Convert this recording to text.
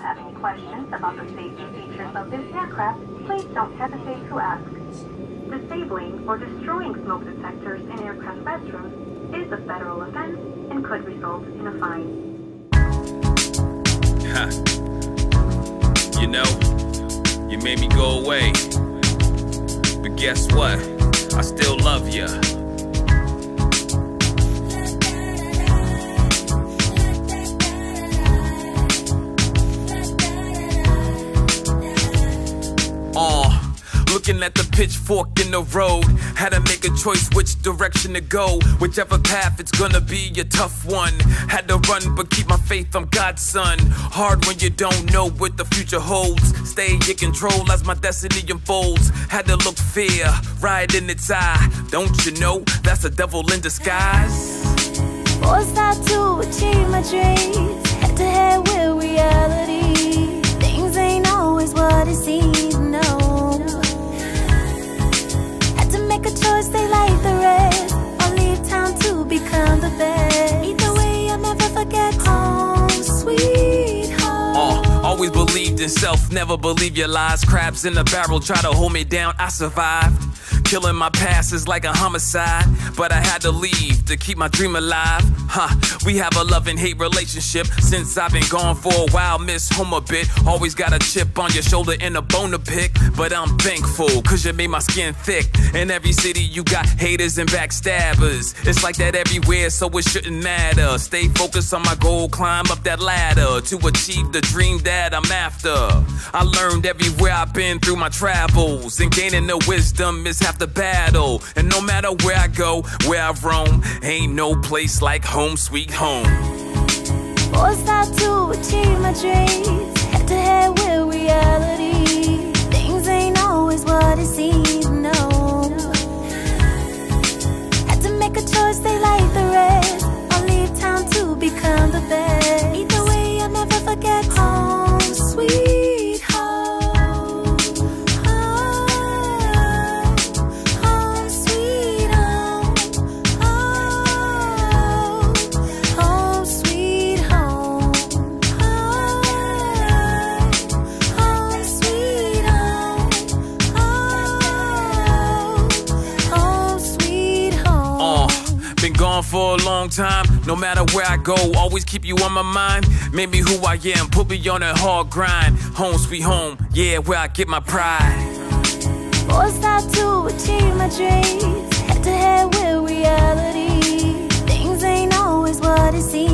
have any questions about the safety features of this aircraft, please don't hesitate to ask. Disabling or destroying smoke detectors in aircraft restrooms is a federal offense and could result in a fine. Huh. You know, you made me go away. But guess what? I still love you. Looking at the pitchfork in the road. Had to make a choice which direction to go. Whichever path, it's gonna be a tough one. Had to run, but keep my faith, I'm God's son. Hard when you don't know what the future holds. Stay in control as my destiny unfolds. Had to look fear right in its eye. Don't you know that's a devil in disguise? Forced out to achieve my dreams, head to head with reality. Believed in self, never believe your lies. Crabs in the barrel try to hold me down, I survived. Killing my past is like a homicide, but I had to leave to keep my dream alive. Huh, we have a love and hate relationship since I've been gone for a while. Miss home a bit, always got a chip on your shoulder and a bone to pick. But I'm thankful, cause you made my skin thick. In every city, you got haters and backstabbers. It's like that everywhere, so it shouldn't matter. Stay focused on my goal, climb up that ladder to achieve the dream that I'm after. I learned everywhere I've been through my travels, and gaining the wisdom is half the battle. And no matter where I go, where I roam, ain't no place like home, sweet home. Forced out to achieve my dreams, head to head with reality. For a long time. No matter where I go, always keep you on my mind. Made me who I am, put me on that hard grind. Home, sweet home, yeah, where I get my pride. Forced out to achieve my dreams, head to head with reality. Things ain't always what it seems,